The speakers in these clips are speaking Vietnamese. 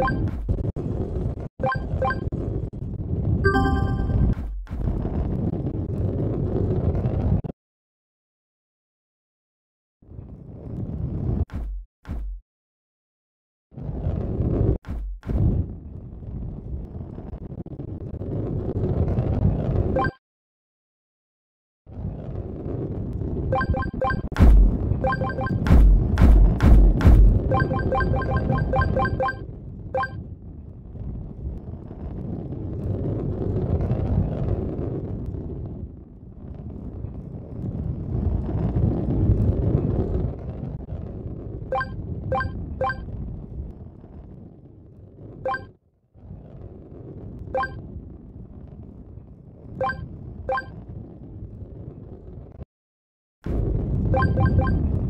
Thank you. Thank you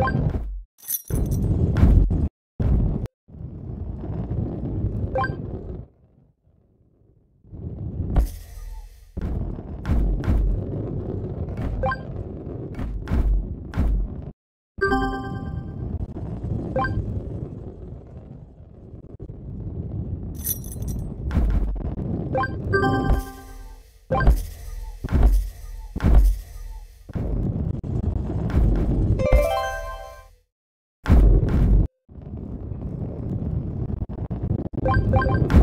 you Thank you.